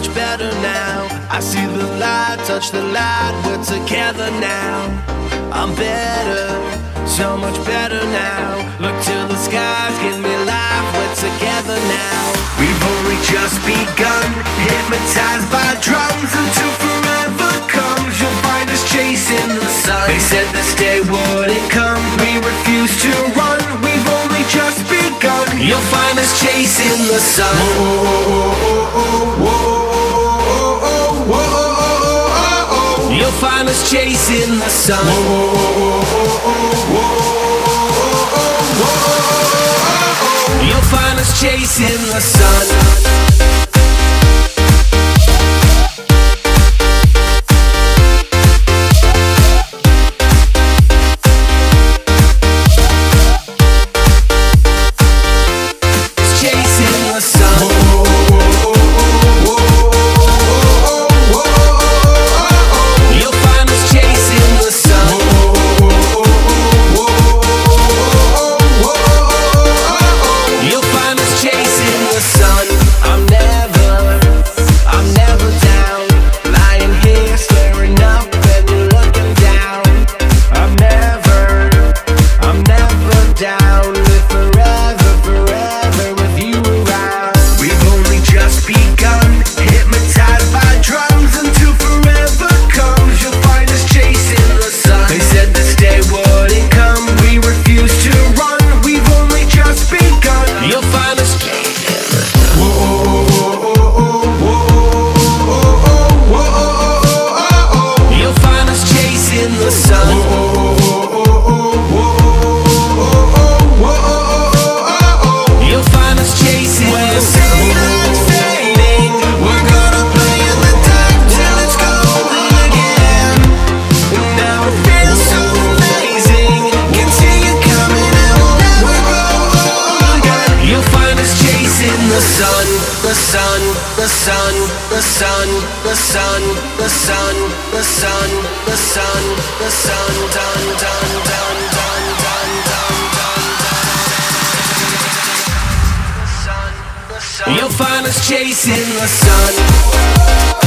much better now. I see the light, touch the light, we're together now. I'm better, so much better now. Look to the skies, give me life, we're together now. We've only just begun, hypnotized by drums until forever comes. You'll find us chasing the sun. They said this day wouldn't come, we refuse to run. We've only just begun. You'll find us chasing the sun. You'll find us chasing the sun. You'll find us chasing the sun. Sun, the sun, the sun, the sun, the sun, the sun, the sun, the sun, the sun, dun dun dun. You'll find us chasing the sun.